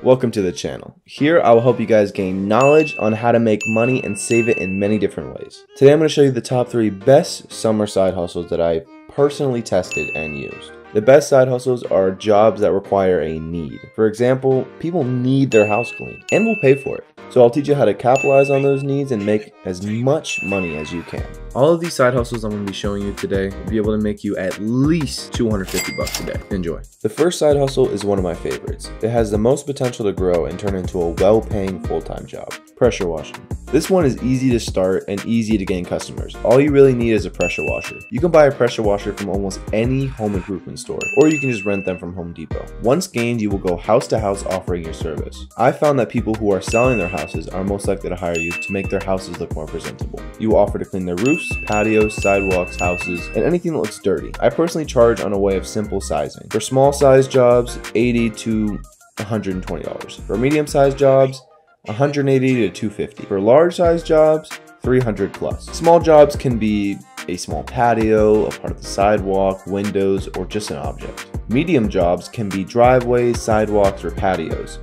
Welcome to the channel. Here I will help you guys gain knowledge on how to make money and save it in many different ways. Today I'm going to show you the top 3 best summer side hustles that I personally tested and used. The best side hustles are jobs that require a need. For example, people need their house cleaned and will pay for it. So I'll teach you how to capitalize on those needs and make as much money as you can. All of these side hustles I'm going to be showing you today will be able to make you at least 250 bucks a day. Enjoy. The first side hustle is one of my favorites. It has the most potential to grow and turn into a well-paying full-time job. Pressure washing. This one is easy to start and easy to gain customers. All you really need is a pressure washer. You can buy a pressure washer from almost any home improvement store, or you can just rent them from Home Depot. Once gained, you will go house to house offering your service. I found that people who are selling their houses are most likely to hire you to make their houses look more presentable. You offer to clean their roofs, patios, sidewalks, houses, and anything that looks dirty. I personally charge on a way of simple sizing. For small size jobs, 80 to $120. For medium sized jobs, 180 to 250. For large size jobs, 300 plus. Small jobs can be a small patio, a part of the sidewalk, windows, or just an object. Medium jobs can be driveways, sidewalks, or patios.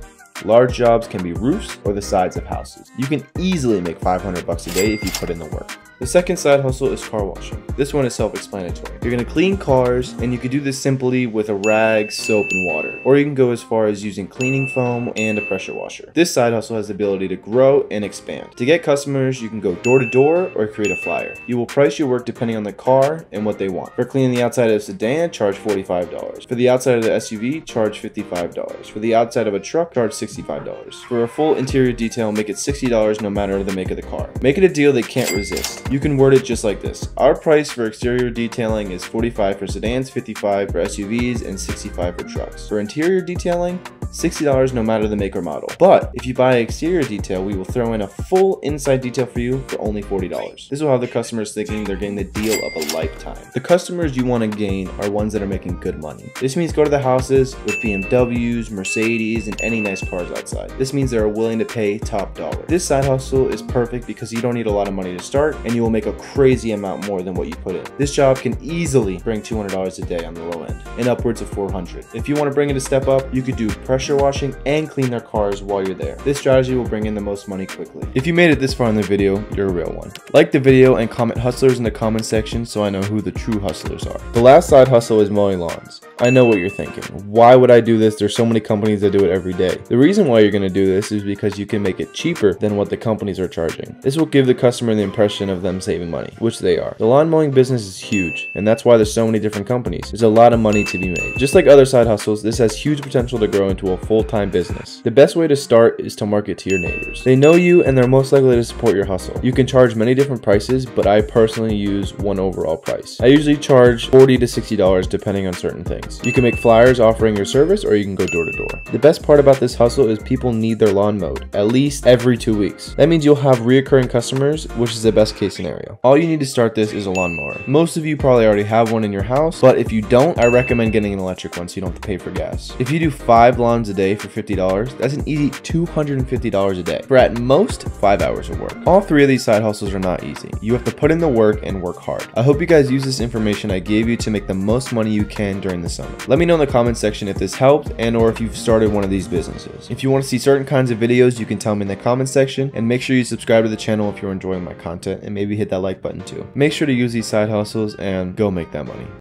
Large jobs can be roofs or the sides of houses. You can easily make 500 bucks a day if you put in the work. The second side hustle is car washing. This one is self-explanatory. You're gonna clean cars and you can do this simply with a rag, soap, and water. Or you can go as far as using cleaning foam and a pressure washer. This side hustle has the ability to grow and expand. To get customers, you can go door to door or create a flyer. You will price your work depending on the car and what they want. For cleaning the outside of a sedan, charge $45. For the outside of the SUV, charge $55. For the outside of a truck, charge $65. For a full interior detail, make it $60 no matter the make of the car. Make it a deal they can't resist. You can word it just like this. Our price for exterior detailing is 45 for sedans, 55 for SUVs, and 65 for trucks. For interior detailing, $60 no matter the make or model. But if you buy exterior detail, we will throw in a full inside detail for you for only $40. This will have the customers thinking they're getting the deal of a lifetime. The customers you want to gain are ones that are making good money. This means go to the houses with BMWs, Mercedes, and any nice cars outside. This means they are willing to pay top dollar. This side hustle is perfect because you don't need a lot of money to start and you will make a crazy amount more than what you put in. This job can easily bring $200 a day on the low end and upwards of 400. If you want to bring it a step up, you could do pressure washing and clean their cars while you're there. This strategy will bring in the most money quickly. If you made it this far in the video, you're a real one. Like the video and comment hustlers in the comment section so I know who the true hustlers are. The last side hustle is mowing lawns. I know what you're thinking. Why would I do this? There's so many companies that do it every day. The reason why you're going to do this is because you can make it cheaper than what the companies are charging. This will give the customer the impression of them saving money, which they are. The lawn mowing business is huge, and that's why there's so many different companies. There's a lot of money to be made. Just like other side hustles, this has huge potential to grow into a full-time business. The best way to start is to market to your neighbors. They know you and they're most likely to support your hustle. You can charge many different prices, but I personally use one overall price. I usually charge 40 to $60 depending on certain things. You can make flyers offering your service or you can go door to door. The best part about this hustle is people need their lawn mowed at least every two weeks. That means you'll have reoccurring customers, which is the best case scenario. All you need to start this is a lawnmower. Most of you probably already have one in your house, but if you don't, I recommend getting an electric one so you don't have to pay for gas. If you do five lawns a day for $50, that's an easy $250 a day for at most five hours of work. All three of these side hustles are not easy. You have to put in the work and work hard. I hope you guys use this information I gave you to make the most money you can during this Let me know in the comment section if this helped and or if you've started one of these businesses. If you want to see certain kinds of videos, you can tell me in the comment section and make sure you subscribe to the channel if you're enjoying my content and maybe hit that like button too. Make sure to use these side hustles and go make that money.